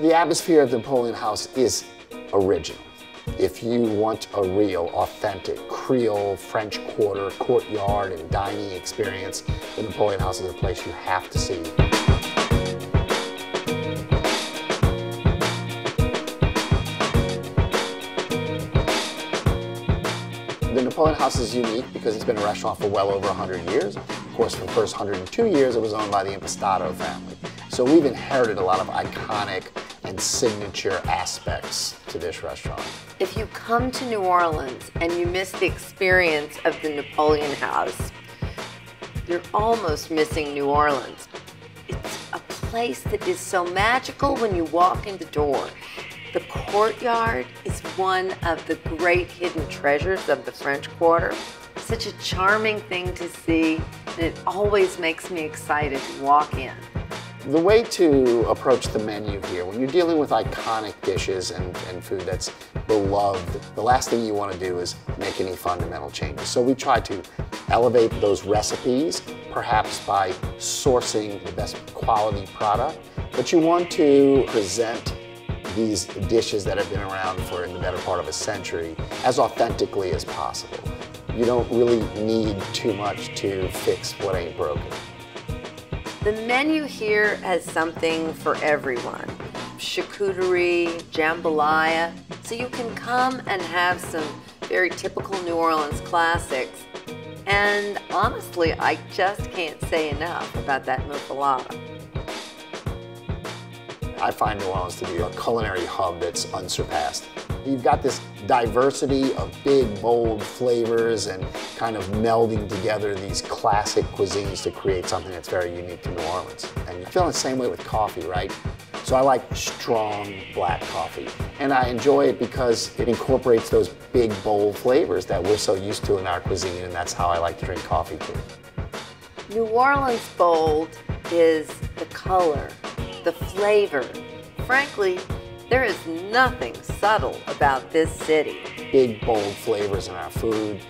The atmosphere of the Napoleon House is original. If you want a real, authentic Creole, French Quarter, courtyard, and dining experience, the Napoleon House is a place you have to see. The Napoleon House is unique because it's been a restaurant for well over 100 years. Of course, for the first 102 years, it was owned by the Impastato family. So we've inherited a lot of iconic and signature aspects to this restaurant. If you come to New Orleans and you miss the experience of the Napoleon House, you're almost missing New Orleans. It's a place that is so magical when you walk in the door. The courtyard is one of the great hidden treasures of the French Quarter. Such a charming thing to see, and it always makes me excited to walk in. The way to approach the menu here, when you're dealing with iconic dishes and, and food that's beloved, the last thing you want to do is make any fundamental changes. So we try to elevate those recipes, perhaps by sourcing the best quality product, but you want to present these dishes that have been around for in the better part of a century as authentically as possible. You don't really need too much to fix what ain't broken. The menu here has something for everyone. Charcuterie, jambalaya, so you can come and have some very typical New Orleans classics. And honestly, I just can't say enough about that muffaletta. I find New Orleans to be a culinary hub that's unsurpassed. You've got this diversity of big, bold flavors and kind of melding together these classic cuisines to create something that's very unique to New Orleans. And you feel the same way with coffee, right? So I like strong black coffee. And I enjoy it because it incorporates those big, bold flavors that we're so used to in our cuisine, and that's how I like to drink coffee too. New Orleans bold is the color, the flavor. Frankly, there is nothing subtle about this city. Big, bold flavors in our food,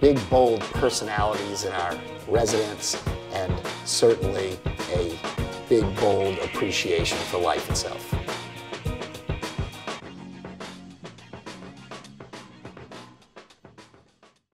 big, bold personalities in our residents, and certainly a big, bold appreciation for life itself.